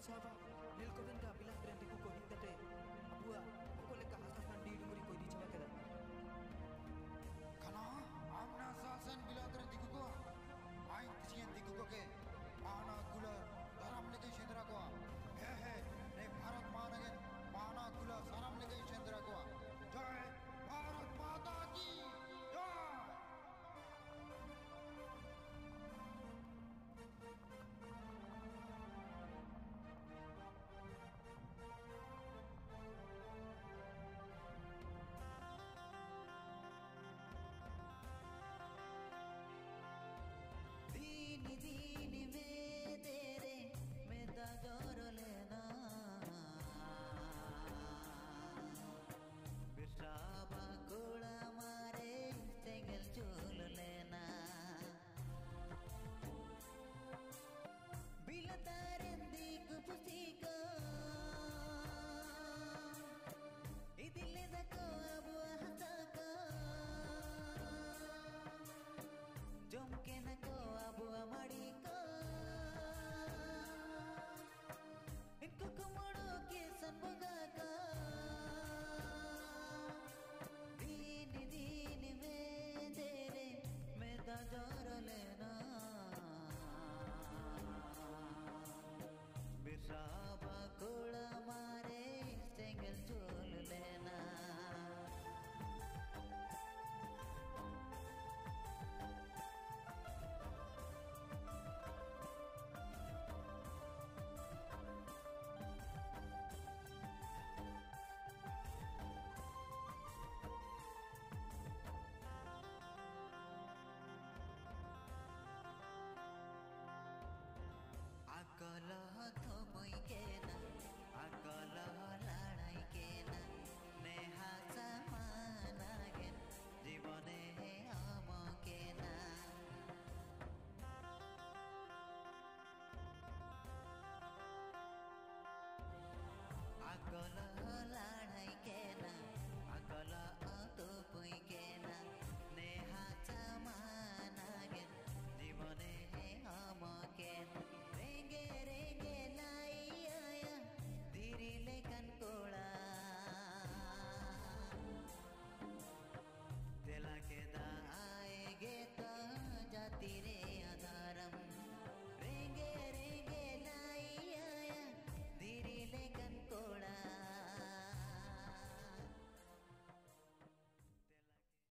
ప్రజావా నిల్కొందా బిలా బ్రెండ్కు కొనిందటే అబ్బా दिन दिन में तेरे में दगोर ले আকল থমই কেনা আকল লড়াই কেনা